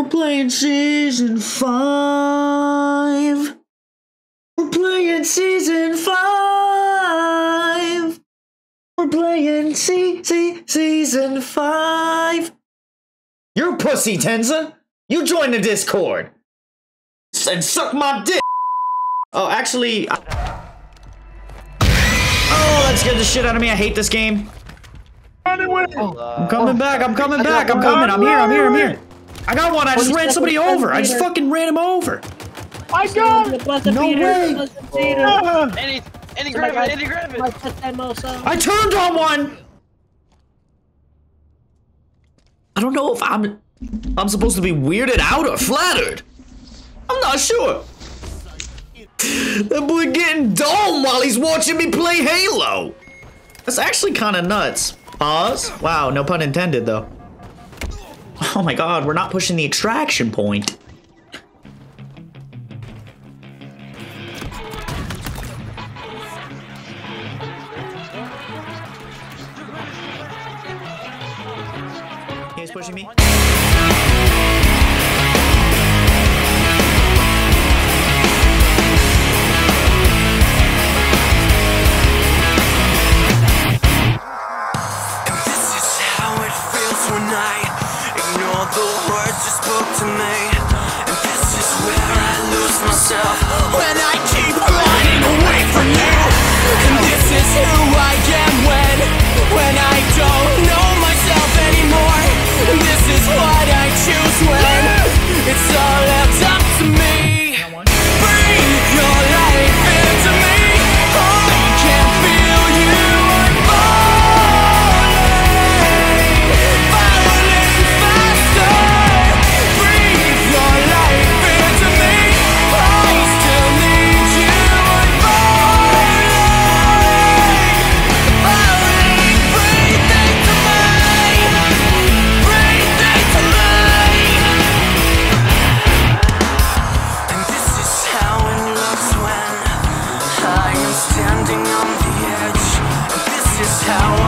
We're playing season five. We're playing season five. We're playing se- se- season five. You're pussy, Tenza. You join the Discord. And suck my dick. Oh, actually. I- Oh, that scared the shit out of me. I hate this game. I'm coming back. I'm coming back. I'm coming. I'm here. I'm here. I'm here. I got one. I just ran somebody over. I just fucking ran him over. I got it! No way. Ah! Any, any grab it, any grab it. I turned on one. I don't know if I'm I'm supposed to be weirded out or flattered. I'm not sure. That boy getting dumb while he's watching me play Halo. That's actually kind of nuts. Pause. Wow, no pun intended though. Oh my god, we're not pushing the extraction point. He's pushing me. Ignore the words you spoke to me. And this is where I lose myself when I keep running away from you. And this is how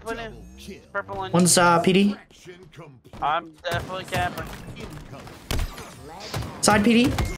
Play new, play new. Purple one. One's uh PD. I'm definitely capping. Side PD.